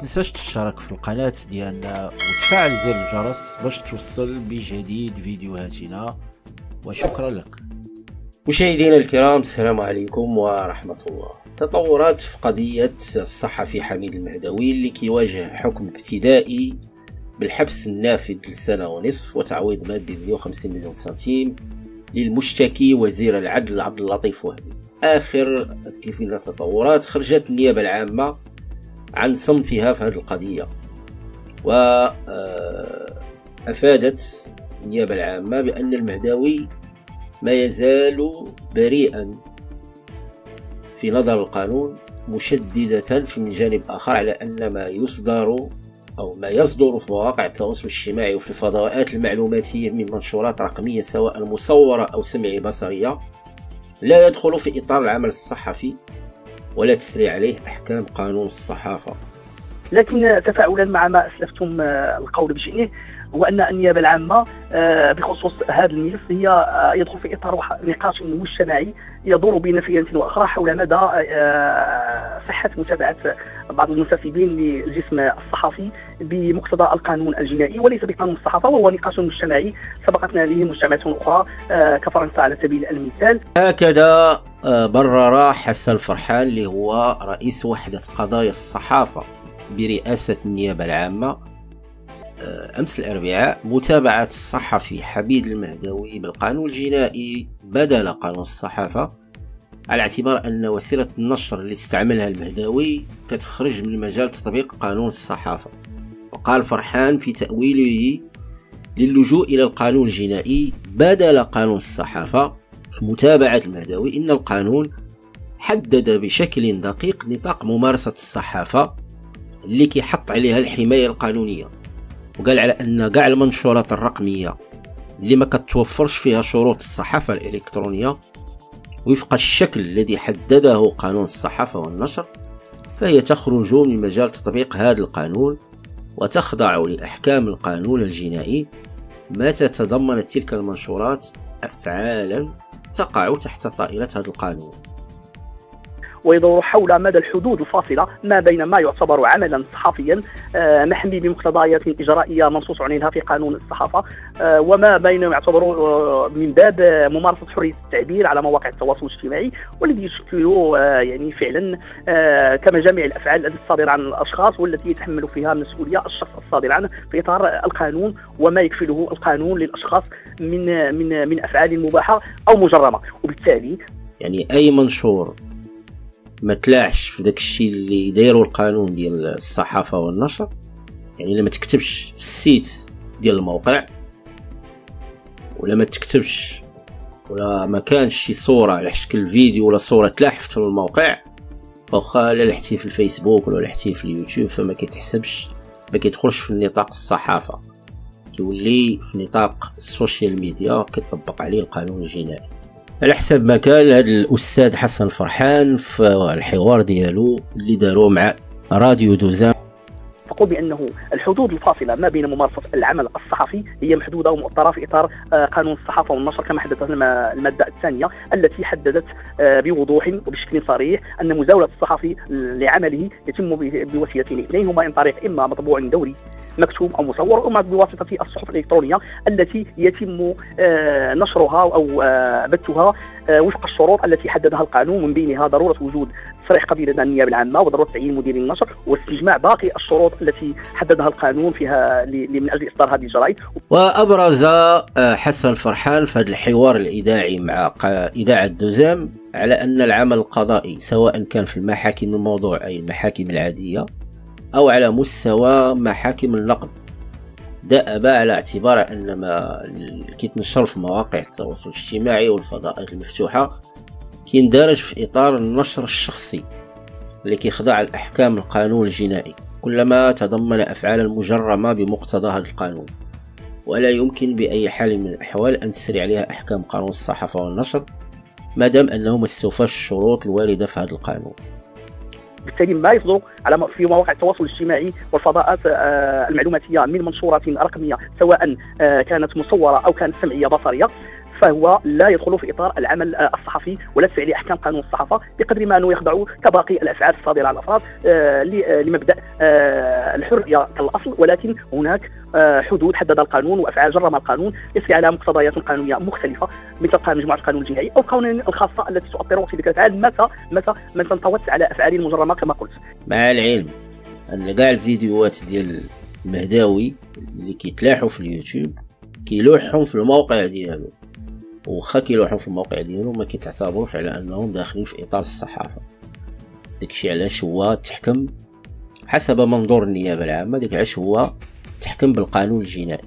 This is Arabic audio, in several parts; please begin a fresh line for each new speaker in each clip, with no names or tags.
تنساش تشترك في القناة ديالنا وتفعل زر الجرس باش توصل بجديد فيديوهاتنا وشكرا لك.
مشاهدينا الكرام السلام عليكم ورحمة الله. تطورات في قضية الصحفي حميد المهدوي اللي كيواجه حكم ابتدائي بالحبس النافذ لسنة ونصف وتعويض مادي 150 مليون سنتيم للمشتكي وزير العدل عبد اللطيف وهبي. آخر كيف التطورات خرجت النيابة العامة عن صمتها في هذه القضية. وأفادت النيابة العامة بأن المهداوي ما يزال بريئا في نظر القانون مشددة في من جانب آخر على أن ما يصدر أو ما يصدر في مواقع التواصل الاجتماعي وفي الفضاءات المعلوماتية من منشورات رقمية سواء مصورة أو سمعية بصرية لا يدخل في إطار العمل الصحفي ولا تسري عليه أحكام قانون الصحافة.
لكن تفاعلا مع ما أسلفتم آه، القول بشأنه هو أن النيابة العامة آه، بخصوص هذا الملف هي آه، يدخل في إطار نقاش مجتمعي يدور بنفيه وأخرى حول مدى صحة متابعة بعض المنتسبين للجسم الصحفي بمقتضى القانون الجنائي وليس بقانون الصحافة وهو نقاش مجتمعي سبقتنا به مجتمعات أخرى كفرنسا على سبيل المثال.
هكذا برر حسن فرحان اللي هو رئيس وحدة قضايا الصحافة. برئاسة النيابة العامة أمس الأربعاء متابعة الصحفي حبيب المهدوي بالقانون الجنائي بدل قانون الصحافة على اعتبار أن وسيلة النشر اللي استعملها المهدوي تتخرج من مجال تطبيق قانون الصحافة. وقال فرحان في تأويله للجوء إلى القانون الجنائي بدل قانون الصحافة في متابعة المهدوي إن القانون حدد بشكل دقيق نطاق ممارسة الصحافة اللي كيحط عليها الحماية القانونية. وقال على أن كاع المنشورات الرقمية اللي ما كتوفرش فيها شروط الصحافة الإلكترونية وفق الشكل الذي حدده قانون الصحافة والنشر فهي تخرج من مجال تطبيق هذا القانون وتخضع لأحكام القانون الجنائي متى تضمنت تلك المنشورات افعالا تقع تحت طائله هذا القانون.
ويدور حول مدى الحدود الفاصلة ما بين ما يعتبر عملا صحفيا آه، محمي بمقتضيات إجرائية منصوص عليها في قانون الصحافة آه، وما بين ما يعتبر آه، من باب ممارسة حرية التعبير على مواقع التواصل الاجتماعي والذي يشكل يعني فعلا كما جميع الأفعال التي تصادر عن الأشخاص والتي يتحمل فيها مسؤولية الشخص الصادر عنه في إطار القانون وما يكفله القانون للأشخاص من من من أفعال مباحة أو مجرمة. وبالتالي
يعني أي منشور ما تلاحش في داك الشيء اللي دايرو القانون ديال الصحافة والنشر. يعني لما تكتبش في ال site ديال الموقع ولا ما تكتبش ولا ما كانش شي صورة على شكل فيديو ولا صورة تلاحت في الموقع واخا لا لحتي في الفيسبوك ولا لحتي في اليوتيوب فما كيتحسبش ما كيدخلش في النطاق الصحافة. كيولي في نطاق ال social media كيطبق عليه القانون الجنائي. على حسب ما كان هذا الأستاذ حسن فرحان في الحوار ديالو اللي داروه مع راديو دوزان
تقول بأنه الحدود الفاصلة ما بين ممارسة العمل الصحفي هي محدودة ومؤطرة في إطار آه، قانون الصحافة والنشر كما حددت المادة الثانية التي حددت آه، بوضوح وبشكل صريح أن مزاولة الصحفي لعمله يتم بوسيلتين اثنين هما عن طريق إما مطبوع دوري مكتوب أو مصور اما بواسطة الصحف الإلكترونية التي يتم آه، نشرها أو بثها وفق الشروط التي حددها القانون. من بينها ضرورة وجود تصريح قبيلة النيابه العامه وضرورة تعيين مدير النشر واستجماع باقي الشروط التي حددها القانون فيها من أجل إصدار هذه الجرائد.
وأبرز آه، حسن فرحان في هذا الحوار الاذاعي مع اذاعه دوزام على أن العمل القضائي سواء كان في المحاكم الموضوع اي المحاكم العادية أو على مستوى محاكم النقد. دأب على اعتبار أن ما كيتنشر في مواقع التواصل الاجتماعي والفضاءات المفتوحة كيندرج في إطار النشر الشخصي اللي كيخضع الأحكام القانون الجنائي كلما تضمن أفعالا مجرمة بمقتضى هذا القانون. ولا يمكن بأي حال من الأحوال أن تسري عليها أحكام قانون الصحافة والنشر ما دام أنه ما استوفاش الشروط الواردة في هذا القانون.
بالتالي ما يصدر على في مواقع التواصل الاجتماعي والفضاءات آه، المعلوماتية من منشورات رقمية سواء آه، كانت مصورة أو كانت سمعية بصرية. فهو لا يدخل في إطار العمل الصحفي ولا تفعيل احكام قانون الصحافة بقدر ما أنه يخضع كباقي الأفعال الصادرة عن الأفراد لمبدأ الحرية كالاصل ولكن هناك حدود حددها القانون وأفعال جرمها القانون يسري على مقتضيات قانونية مختلفة مثل مجموعة القانون الجنائي أو القوانين الخاصة التي تؤطر في تلك الأفعال متى متى من تنطوت على أفعال المجرمه كما قلت.
مع العلم أن كاع الفيديوهات ديال المهداوي اللي كيتلاحوا في اليوتيوب كيلوحهم في الموقع ديالو. وخا كيلوحهم في الموقع ديالو ما كيتعتبروش على أنهم داخلين في إطار الصحافة. داكشي علاش هو تحكم حسب منظور النيابة العامة داك علاش هو تحكم بالقانون الجنائي.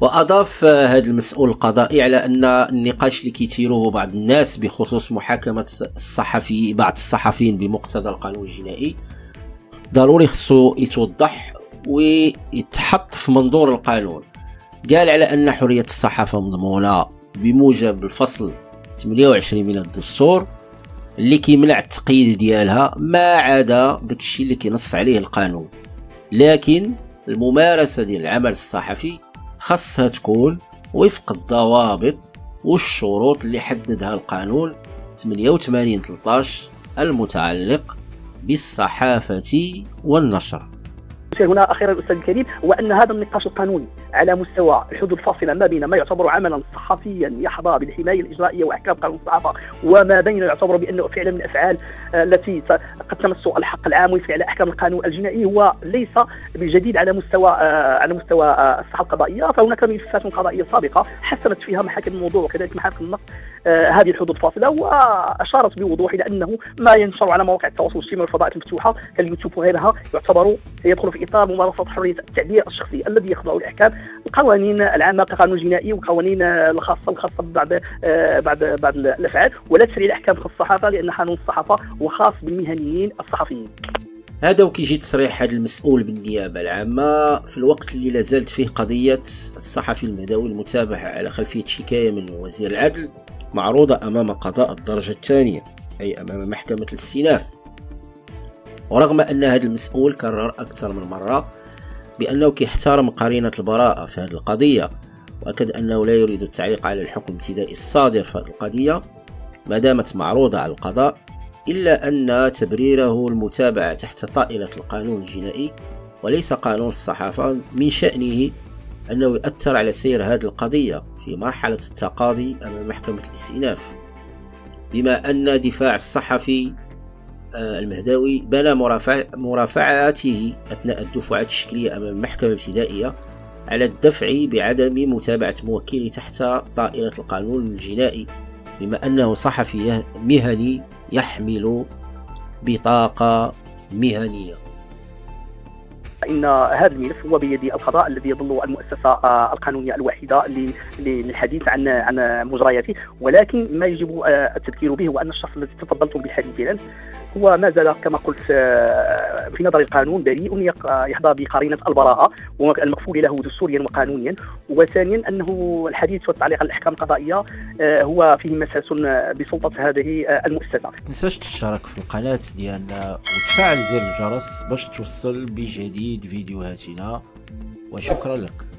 وأضاف هذا المسؤول القضائي على أن النقاش اللي كيثيروه بعض الناس بخصوص محاكمة الصحفي بعض الصحفيين بمقتضى القانون الجنائي ضروري خصو يتوضح ويتحط في منظور القانون. قال على أن حرية الصحافة مضمونة. بموجب الفصل 28 من الدستور اللي كيمنع التقييد ديالها ما عدا داكشي اللي كينص عليه القانون. لكن الممارسة ديال العمل الصحفي خاصها تكون وفق الضوابط والشروط اللي حددها القانون 88 13 المتعلق بالصحافة والنشر.
هنا أخيرا الاستاذ الكريم هو ان هذا النقاش القانوني على مستوى الحدود الفاصله ما بين ما يعتبر عملا صحفيا يحظى بالحماية الإجرائية وإحكام قانون الصحافة وما بين يعتبر بأنه فعلا من الأفعال التي قد تمس الحق العام ويفعل على أحكام القانون الجنائي هو ليس بجديد على مستوى على مستوى الصحه القضائية. فهناك ملفات قضائية سابقة حسنت فيها محاكم الموضوع وكذلك محاكم النص هذه الحدود الفاصله وأشارت بوضوح إلى أنه ما ينشر على مواقع التواصل الاجتماعي والفضاءات المفتوحة كاليوتيوب وغيرها يعتبر يدخل في إطار ممارسة حرية التعبير الشخصي الذي يخضع لاحكام القوانين العامه كقانون الجنائي والقوانين الخاصه الخاصة ببعض آه، بعض بعض الأفعال ولا تشريع الأحكام في الصحافة لأن قانون الصحافة هو خاص بالمهنيين الصحفيين.
هذا وكيجي تصريح هذا المسؤول بالنيابة العامة في الوقت اللي لازالت فيه قضية الصحفي المهدوي المتابعة على خلفية شكاية من وزير العدل معروضة أمام قضاء الدرجة الثانية أي أمام محكمة الاستئناف. ورغم أن هذا المسؤول كرر أكثر من مرة بأنه كيحترم قرينة البراءة في هذه القضية وأكد أنه لا يريد التعليق على الحكم الابتدائي الصادر في هذه القضية ما دامت معروضة على القضاء إلا أن تبريره المتابعة تحت طائلة القانون الجنائي وليس قانون الصحافة من شأنه أنه يؤثر على سير هذه القضية في مرحلة التقاضي أمام محكمة الاستئناف. بما أن دفاع الصحفي المهداوي بنى مرافع مرافعاته أثناء الدفعات الشكلية أمام المحكمة الابتدائية على الدفع بعدم متابعة موكله تحت طائلة القانون الجنائي بما أنه صحفي مهني يحمل بطاقة مهنية.
إن هذا الملف هو بيد القضاء الذي يظل المؤسسة آه، القانونية الوحيدة للحديث عن عن مجرياته ولكن ما يجب آه، التذكير به هو أن الشخص الذي تفضلتم بالحديث عنه هو ما زال كما قلت آه، في نظر القانون بريء يحظى بقرينة البراءة والمكفول له دستوريا وقانونيا وثانيا أنه الحديث والتعليق على الأحكام القضائية هو فيه مساس بسلطة هذه المؤسسة.
ما تنساش تشترك في القناة ديالنا وتفعل زر الجرس باش توصل بجديد فيديوهاتنا وشكرا لك.